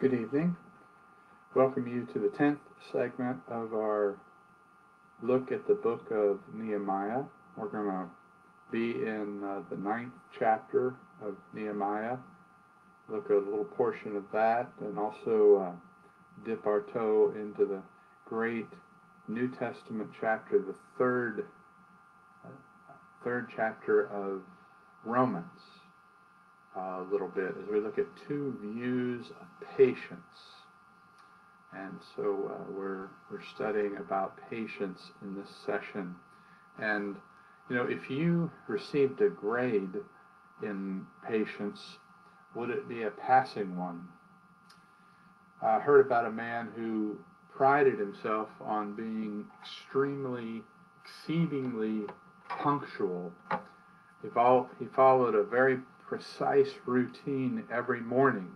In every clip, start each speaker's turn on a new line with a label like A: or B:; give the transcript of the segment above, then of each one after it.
A: Good evening. Welcome you to the 10th segment of our look at the book of Nehemiah. We're going to be in uh, the ninth chapter of Nehemiah, look at a little portion of that, and also uh, dip our toe into the great New Testament chapter, the third, uh, third chapter of Romans a little bit as we look at two views of patience. And so uh, we're, we're studying about patience in this session. And, you know, if you received a grade in patience, would it be a passing one? I heard about a man who prided himself on being extremely, exceedingly punctual. He, he followed a very precise routine every morning.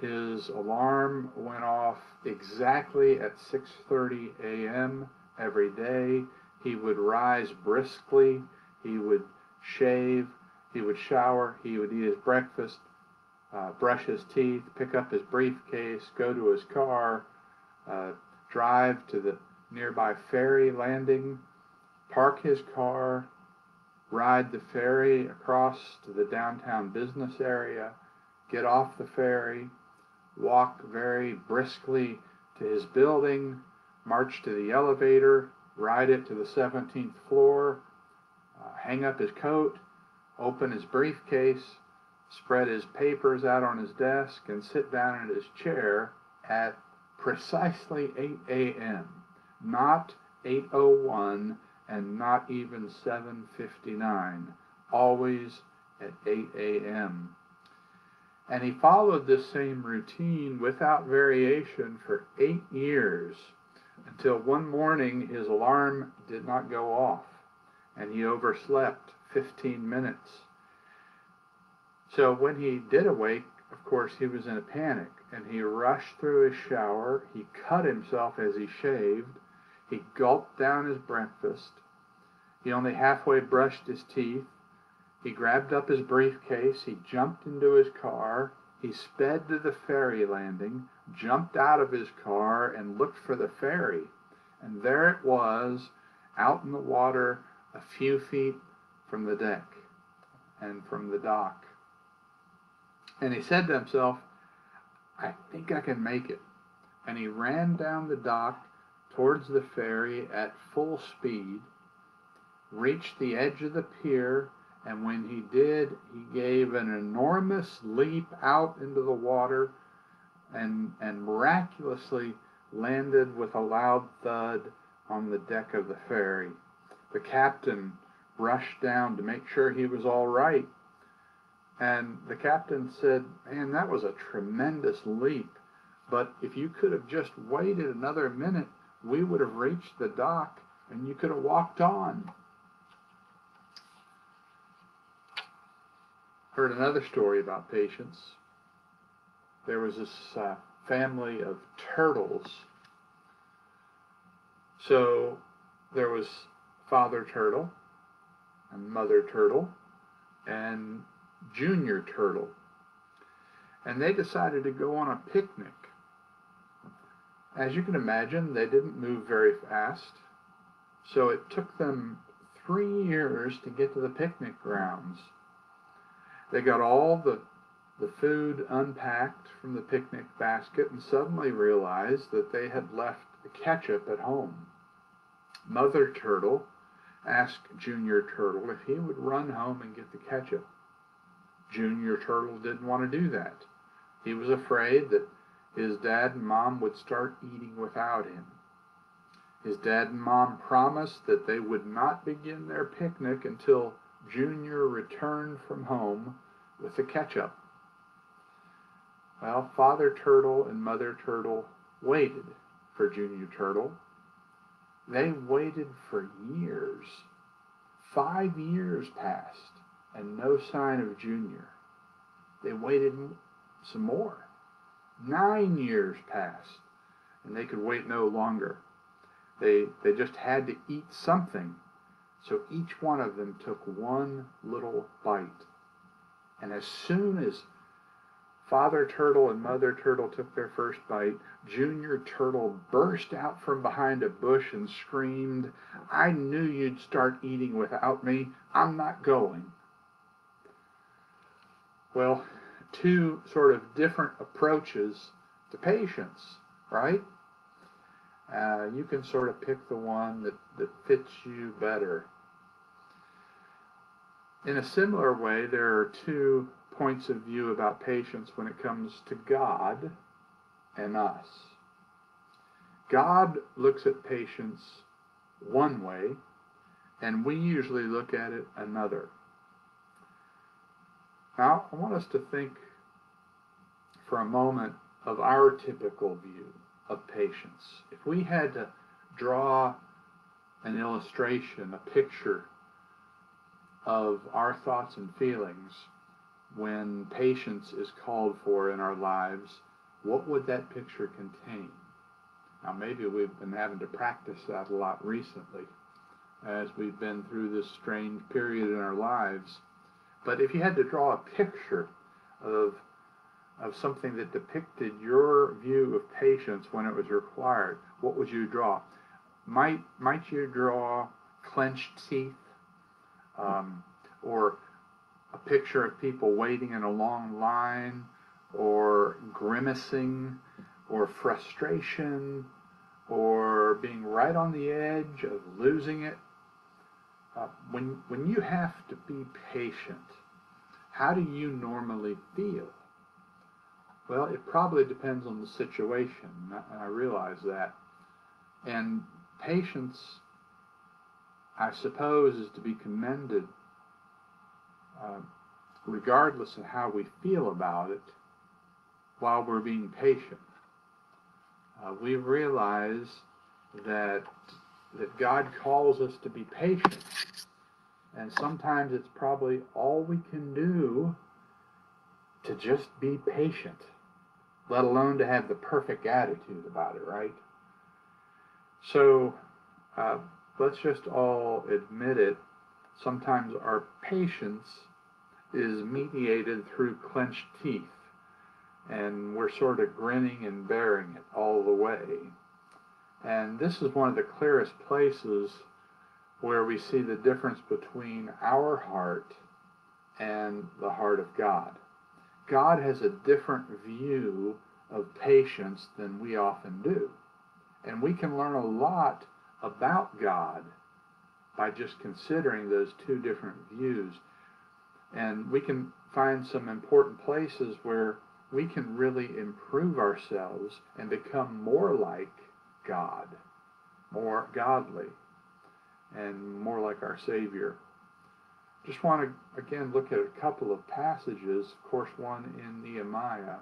A: His alarm went off exactly at 6:30 a.m. every day. He would rise briskly, he would shave, he would shower, he would eat his breakfast, uh, brush his teeth, pick up his briefcase, go to his car, uh, drive to the nearby ferry landing, park his car, ride the ferry across to the downtown business area, get off the ferry, walk very briskly to his building, march to the elevator, ride it to the 17th floor, uh, hang up his coat, open his briefcase, spread his papers out on his desk, and sit down in his chair at precisely 8 a.m., not 8.01 and not even 7:59, always at 8 a.m. And he followed this same routine without variation for eight years until one morning his alarm did not go off and he overslept 15 minutes. So when he did awake, of course, he was in a panic and he rushed through his shower. He cut himself as he shaved he gulped down his breakfast. He only halfway brushed his teeth. He grabbed up his briefcase. He jumped into his car. He sped to the ferry landing, jumped out of his car, and looked for the ferry. And there it was, out in the water, a few feet from the deck and from the dock. And he said to himself, I think I can make it. And he ran down the dock towards the ferry at full speed, reached the edge of the pier, and when he did, he gave an enormous leap out into the water and, and miraculously landed with a loud thud on the deck of the ferry. The captain rushed down to make sure he was all right. And the captain said, Man, that was a tremendous leap. But if you could have just waited another minute, we would have reached the dock and you could have walked on. Heard another story about patience. There was this uh, family of turtles. So there was Father Turtle and Mother Turtle and Junior Turtle. And they decided to go on a picnic as you can imagine, they didn't move very fast, so it took them three years to get to the picnic grounds. They got all the, the food unpacked from the picnic basket and suddenly realized that they had left the ketchup at home. Mother Turtle asked Junior Turtle if he would run home and get the ketchup. Junior Turtle didn't want to do that. He was afraid that his dad and mom would start eating without him. His dad and mom promised that they would not begin their picnic until Junior returned from home with the ketchup. Well, Father Turtle and Mother Turtle waited for Junior Turtle. They waited for years. Five years passed and no sign of Junior. They waited some more. Nine years passed, and they could wait no longer. They, they just had to eat something. So each one of them took one little bite. And as soon as Father turtle and mother turtle took their first bite. Junior turtle burst out from behind a bush and screamed, I knew you'd start eating without me. I'm not going. Well, two sort of different approaches to patience, right? Uh, you can sort of pick the one that, that fits you better. In a similar way, there are two points of view about patience when it comes to God and us. God looks at patience one way, and we usually look at it another. Now, I want us to think for a moment of our typical view of patience. If we had to draw an illustration, a picture of our thoughts and feelings when patience is called for in our lives, what would that picture contain? Now, maybe we've been having to practice that a lot recently as we've been through this strange period in our lives. But if you had to draw a picture of of something that depicted your view of patience when it was required, what would you draw? Might might you draw clenched teeth, um, or a picture of people waiting in a long line, or grimacing, or frustration, or being right on the edge of losing it? Uh, when when you have to be patient, how do you normally feel? Well, it probably depends on the situation, and I realize that. And patience, I suppose, is to be commended uh, regardless of how we feel about it while we're being patient. Uh, we realize that that God calls us to be patient. And sometimes it's probably all we can do to just be patient let alone to have the perfect attitude about it, right? So uh, let's just all admit it. Sometimes our patience is mediated through clenched teeth, and we're sort of grinning and bearing it all the way. And this is one of the clearest places where we see the difference between our heart and the heart of God. God has a different view of patience than we often do. And we can learn a lot about God by just considering those two different views. And we can find some important places where we can really improve ourselves and become more like God, more godly, and more like our Savior just want to again look at a couple of passages, of course, one in Nehemiah,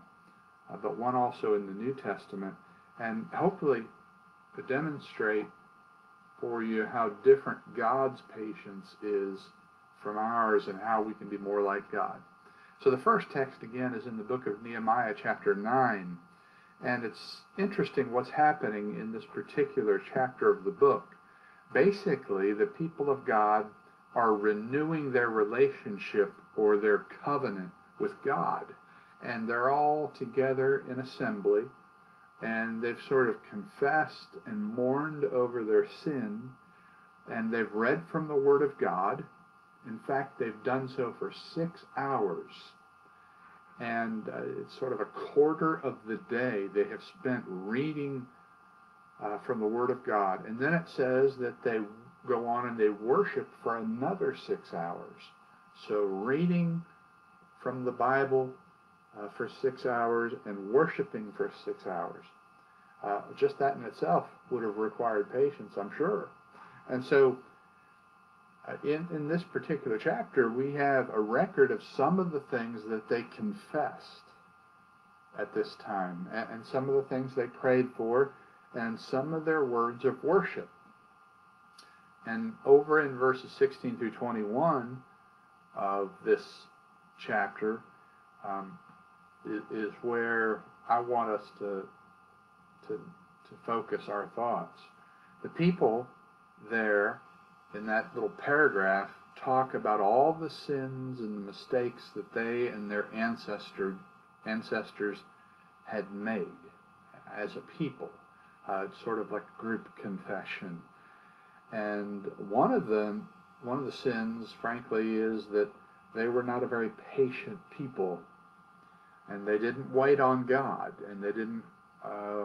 A: uh, but one also in the New Testament, and hopefully demonstrate for you how different God's patience is from ours and how we can be more like God. So the first text again is in the book of Nehemiah, chapter 9. And it's interesting what's happening in this particular chapter of the book. Basically, the people of God are renewing their relationship or their covenant with God. And they're all together in assembly, and they've sort of confessed and mourned over their sin, and they've read from the Word of God. In fact, they've done so for six hours. And uh, it's sort of a quarter of the day they have spent reading uh, from the Word of God. And then it says that they go on and they worship for another six hours. So reading from the Bible uh, for six hours and worshiping for six hours. Uh, just that in itself would have required patience, I'm sure. And so in, in this particular chapter, we have a record of some of the things that they confessed at this time, and, and some of the things they prayed for, and some of their words of worship. And over in verses 16 through 21 of this chapter um, is, is where I want us to, to, to focus our thoughts. The people there in that little paragraph talk about all the sins and mistakes that they and their ancestor ancestors had made as a people. Uh, it's sort of like group confession. And one of them, one of the sins, frankly, is that they were not a very patient people. And they didn't wait on God, and they didn't uh,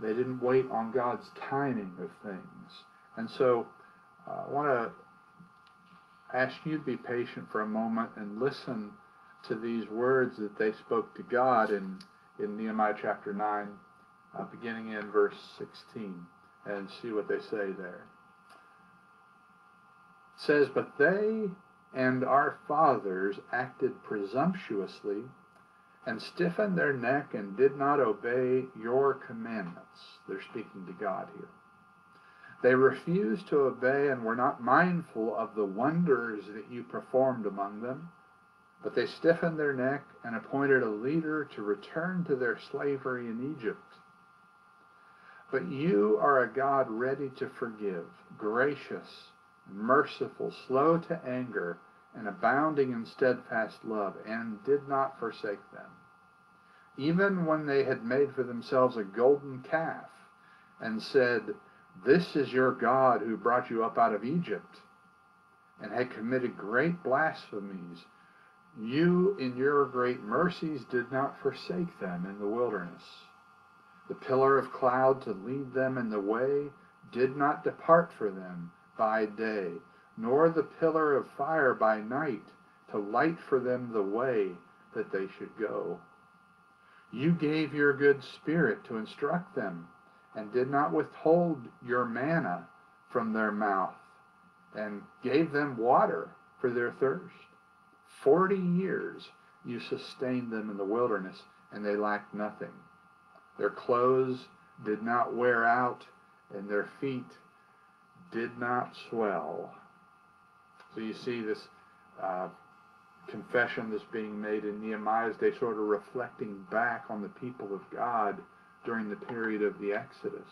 A: they didn't wait on God's timing of things. And so I want to ask you to be patient for a moment and listen to these words that they spoke to God in, in Nehemiah chapter 9, uh, beginning in verse 16, and see what they say there. It says, But they and our fathers acted presumptuously and stiffened their neck and did not obey your commandments. They're speaking to God here. They refused to obey and were not mindful of the wonders that you performed among them, but they stiffened their neck and appointed a leader to return to their slavery in Egypt. But you are a God ready to forgive, gracious, merciful, slow to anger, and abounding in steadfast love, and did not forsake them. Even when they had made for themselves a golden calf, and said, This is your God who brought you up out of Egypt, and had committed great blasphemies, you in your great mercies did not forsake them in the wilderness. The pillar of cloud to lead them in the way did not depart for them by day nor the pillar of fire by night to light for them the way that they should go. You gave your good spirit to instruct them, and did not withhold your manna from their mouth, and gave them water for their thirst. Forty years you sustained them in the wilderness, and they lacked nothing. Their clothes did not wear out, and their feet did not swell. So you see this uh, confession that's being made in Nehemiah's day, sort of reflecting back on the people of God during the period of the Exodus.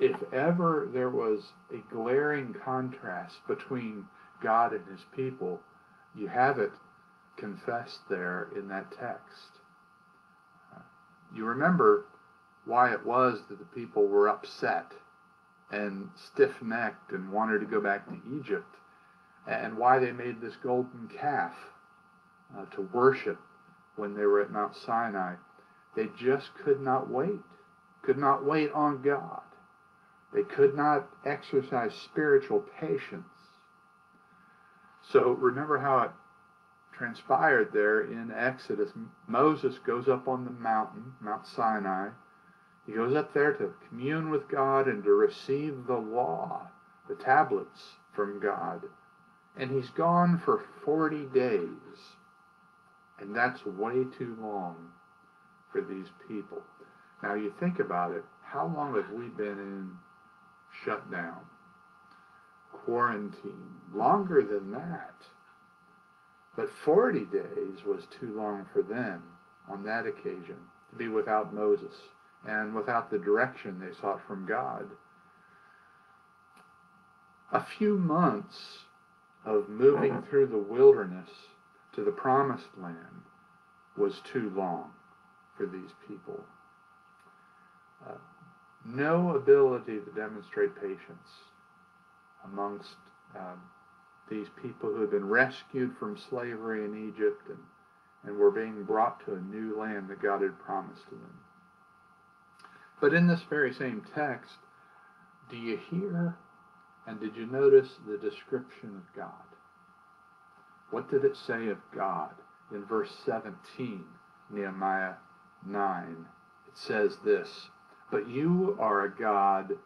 A: If ever there was a glaring contrast between God and his people, you have it confessed there in that text. You remember why it was that the people were upset and stiff necked and wanted to go back to Egypt, and why they made this golden calf uh, to worship when they were at Mount Sinai. They just could not wait, could not wait on God. They could not exercise spiritual patience. So remember how it transpired there in Exodus. Moses goes up on the mountain, Mount Sinai, he goes up there to commune with God and to receive the law, the tablets from God. And he's gone for 40 days. And that's way too long for these people. Now you think about it, how long have we been in shutdown? Quarantine. Longer than that. But 40 days was too long for them on that occasion to be without Moses and without the direction they sought from God. A few months of moving through the wilderness to the promised land was too long for these people. Uh, no ability to demonstrate patience amongst um, these people who had been rescued from slavery in Egypt and, and were being brought to a new land that God had promised to them. But in this very same text, do you hear and did you notice the description of God? What did it say of God in verse 17, Nehemiah 9? It says this But you are a God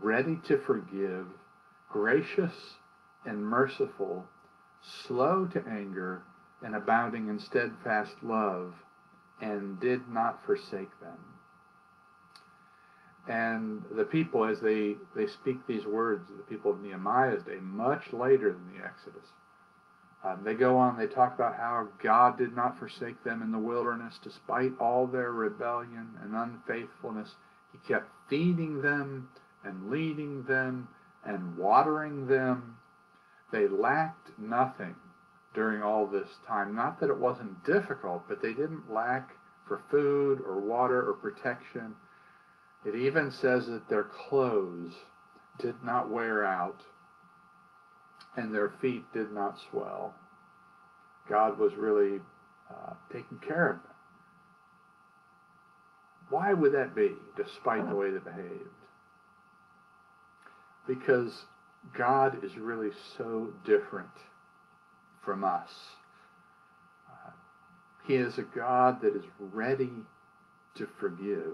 A: ready to forgive, gracious and merciful, slow to anger, and abounding in steadfast love, and did not forsake them. And the people, as they, they speak these words, the people of Nehemiah's day, much later than the Exodus, um, they go on, they talk about how God did not forsake them in the wilderness despite all their rebellion and unfaithfulness. He kept feeding them and leading them and watering them. They lacked nothing during all this time. Not that it wasn't difficult, but they didn't lack for food or water or protection. It even says that their clothes did not wear out and their feet did not swell. God was really uh, taking care of them. Why would that be, despite the way they behaved? Because God is really so different from us. Uh, he is a God that is ready to forgive,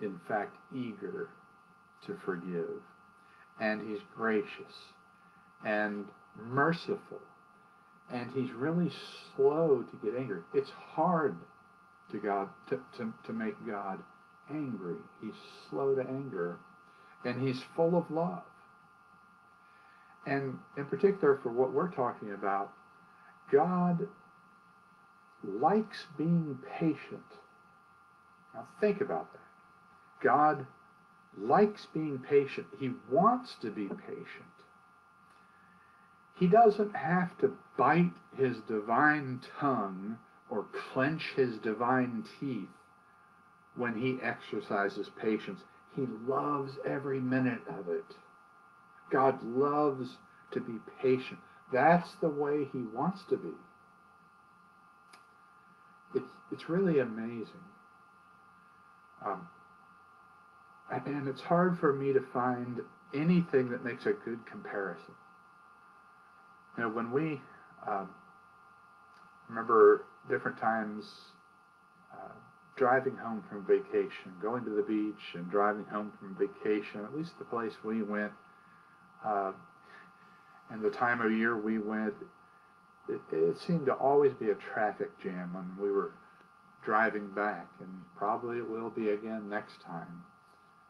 A: in fact, eager to forgive. And he's gracious and merciful. And he's really slow to get angry. It's hard to God to, to, to make God angry. He's slow to anger. And he's full of love. And in particular, for what we're talking about, God likes being patient. Now think about that. God likes being patient. He wants to be patient. He doesn't have to bite his divine tongue or clench his divine teeth when he exercises patience. He loves every minute of it. God loves to be patient. That's the way he wants to be. It's, it's really amazing. Um, and it's hard for me to find anything that makes a good comparison. You know, when we um, remember different times uh, driving home from vacation, going to the beach and driving home from vacation, at least the place we went, uh, and the time of year we went, it, it seemed to always be a traffic jam when we were driving back, and probably it will be again next time.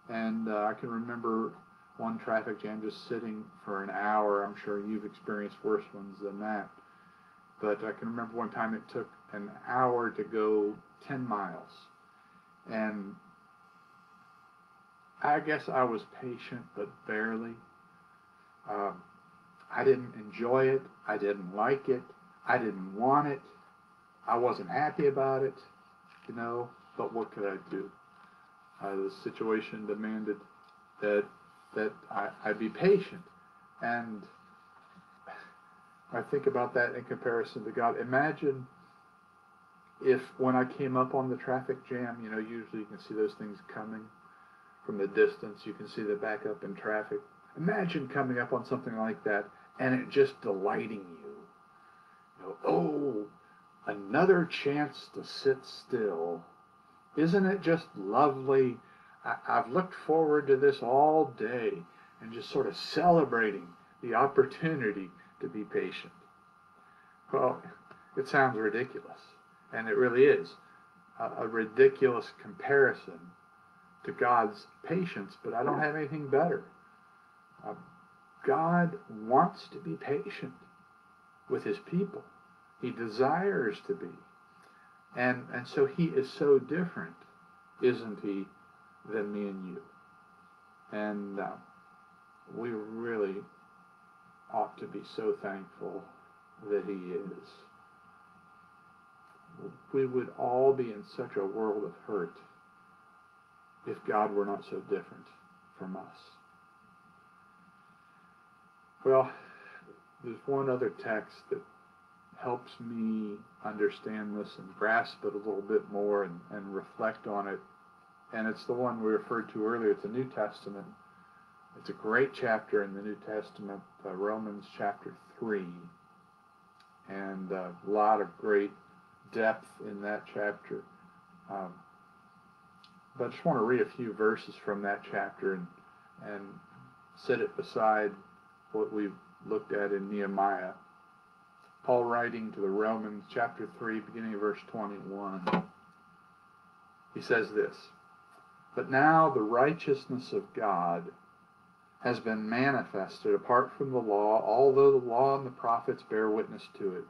A: And uh, I can remember one traffic jam just sitting for an hour. I'm sure you've experienced worse ones than that. But I can remember one time it took an hour to go 10 miles. And I guess I was patient, but barely. Um, I didn't enjoy it. I didn't like it. I didn't want it. I wasn't happy about it, you know, but what could I do? Uh, the situation demanded that that I, I be patient. And I think about that in comparison to God. Imagine if when I came up on the traffic jam, you know, usually you can see those things coming from the distance. You can see the backup in traffic. Imagine coming up on something like that and it just delighting you. Oh, another chance to sit still. Isn't it just lovely? I, I've looked forward to this all day and just sort of celebrating the opportunity to be patient. Well, it sounds ridiculous, and it really is a, a ridiculous comparison to God's patience, but I don't have anything better. Uh, God wants to be patient with his people. He desires to be. And, and so he is so different, isn't he, than me and you. And uh, we really ought to be so thankful that he is. We would all be in such a world of hurt if God were not so different from us. Well, there's one other text that helps me understand this and grasp it a little bit more and, and reflect on it and it's the one we referred to earlier. It's the New Testament. It's a great chapter in the New Testament, uh, Romans chapter 3, and uh, a lot of great depth in that chapter. Um, but I just want to read a few verses from that chapter and, and set it beside what we've looked at in Nehemiah. Paul writing to the Romans, chapter 3, beginning of verse 21. He says this. But now the righteousness of God has been manifested apart from the law, although the law and the prophets bear witness to it.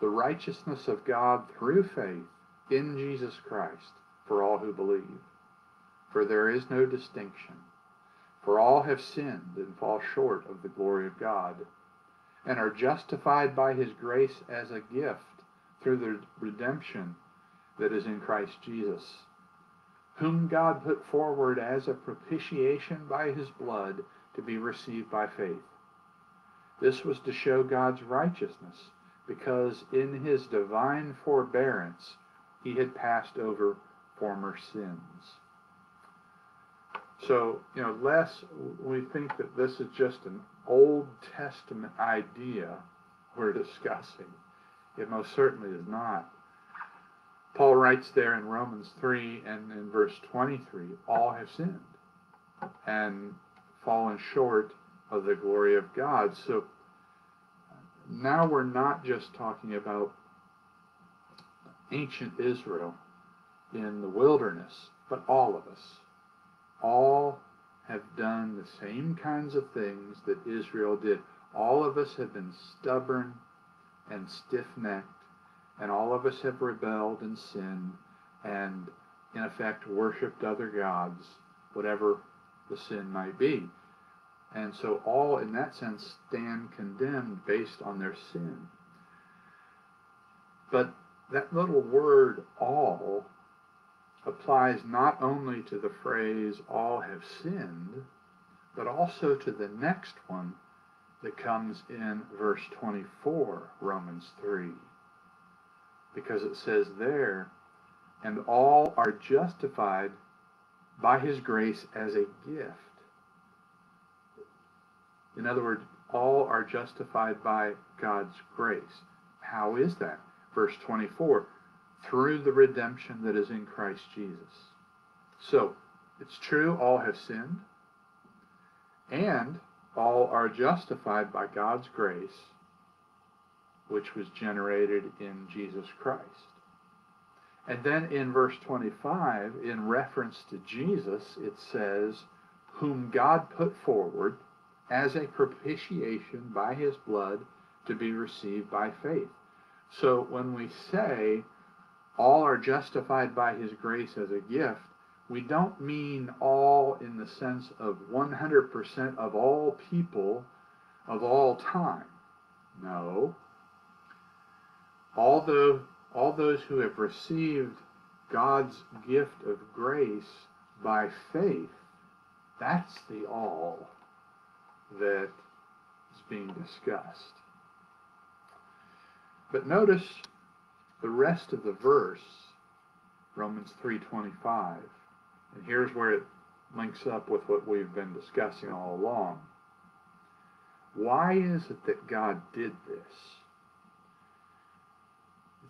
A: The righteousness of God through faith in Jesus Christ for all who believe. For there is no distinction. For all have sinned and fall short of the glory of God, and are justified by his grace as a gift through the redemption that is in Christ Jesus, whom God put forward as a propitiation by his blood to be received by faith. This was to show God's righteousness, because in his divine forbearance he had passed over former sins. So, you know, less we think that this is just an Old Testament idea we're discussing. It most certainly is not. Paul writes there in Romans 3 and in verse 23 all have sinned and fallen short of the glory of God. So now we're not just talking about ancient Israel in the wilderness, but all of us. All have done the same kinds of things that Israel did. All of us have been stubborn and stiff necked, and all of us have rebelled and sinned and, in effect, worshiped other gods, whatever the sin might be. And so all, in that sense, stand condemned based on their sin. But that little word, all, applies not only to the phrase, all have sinned, but also to the next one that comes in verse 24, Romans 3. Because it says there, and all are justified by his grace as a gift. In other words, all are justified by God's grace. How is that? Verse 24 through the redemption that is in Christ Jesus. So, it's true, all have sinned, and all are justified by God's grace, which was generated in Jesus Christ. And then in verse 25, in reference to Jesus, it says, Whom God put forward as a propitiation by his blood to be received by faith. So when we say all are justified by his grace as a gift, we don't mean all in the sense of 100% of all people of all time. No. Although all those who have received God's gift of grace by faith, that's the all that is being discussed. But notice the rest of the verse, Romans 3:25, and here's where it links up with what we've been discussing all along. Why is it that God did this?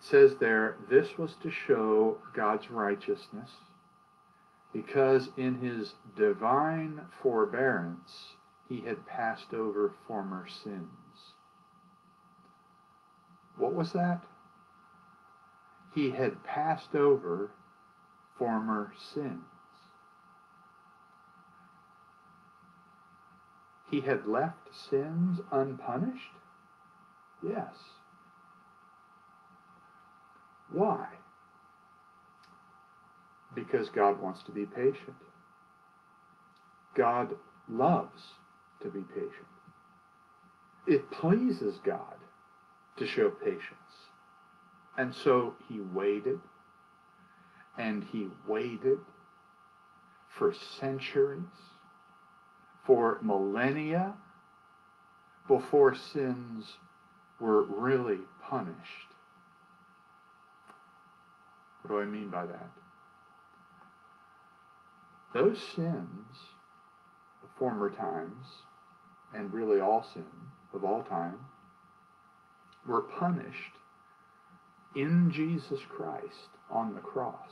A: Says there, this was to show God's righteousness, because in his divine forbearance he had passed over former sins. What was that? he had passed over former sins. He had left sins unpunished? Yes. Why? Because God wants to be patient. God loves to be patient. It pleases God to show patience. And so he waited and he waited for centuries, for millennia, before sins were really punished. What do I mean by that? Those sins of former times, and really all sin of all time, were punished in Jesus Christ on the cross.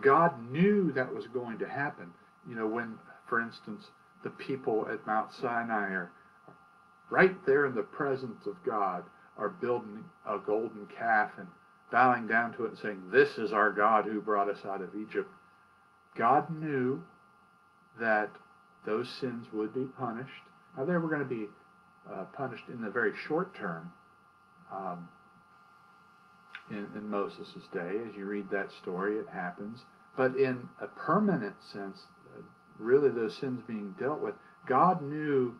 A: God knew that was going to happen. You know, when, for instance, the people at Mount Sinai are right there in the presence of God, are building a golden calf and bowing down to it and saying, This is our God who brought us out of Egypt. God knew that those sins would be punished. Now, they were going to be uh, punished in the very short term, um, in, in Moses' day. As you read that story, it happens. But in a permanent sense, uh, really those sins being dealt with, God knew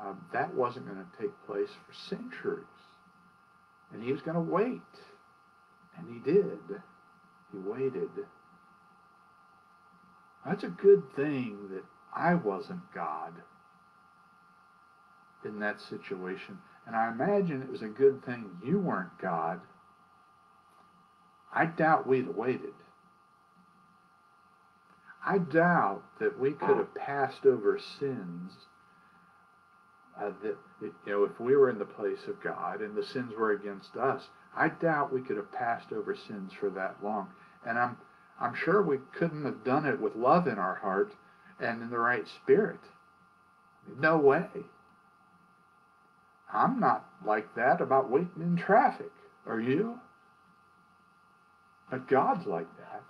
A: um, that wasn't going to take place for centuries. And he was going to wait. And he did. He waited. That's a good thing that I wasn't God in that situation. And I imagine it was a good thing you weren't God. I doubt we'd have waited. I doubt that we could have passed over sins uh, that, you know, if we were in the place of God and the sins were against us, I doubt we could have passed over sins for that long. And I'm, I'm sure we couldn't have done it with love in our heart and in the right spirit. No way. I'm not like that about waiting in traffic. Are you? But God's like that.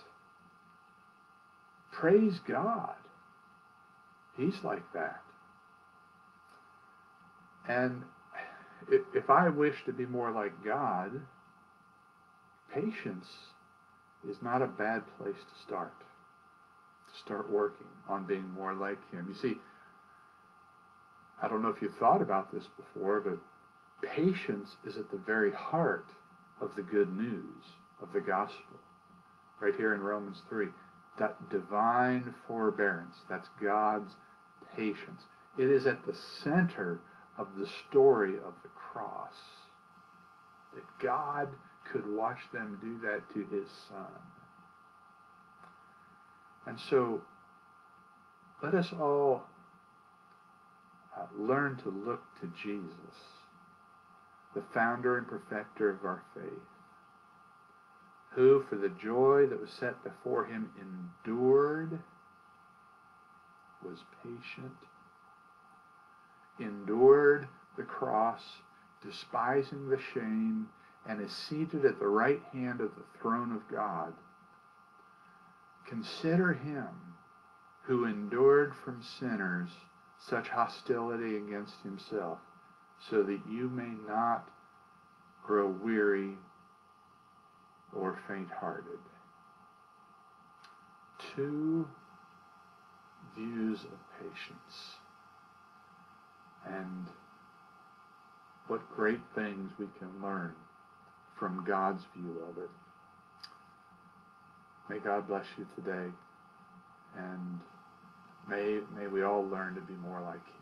A: Praise God. He's like that. And if I wish to be more like God, patience is not a bad place to start. To start working on being more like Him. You see, I don't know if you've thought about this before, but patience is at the very heart of the good news of the gospel. Right here in Romans 3. That divine forbearance, that's God's patience. It is at the center of the story of the cross. That God could watch them do that to his son. And so let us all uh, learn to look to Jesus, the founder and perfecter of our faith, who for the joy that was set before him endured, was patient, endured the cross, despising the shame, and is seated at the right hand of the throne of God. Consider him who endured from sinners such hostility against himself, so that you may not grow weary or faint-hearted. Two views of patience and what great things we can learn from God's view of it. May God bless you today, and may, may we all learn to be more like Him.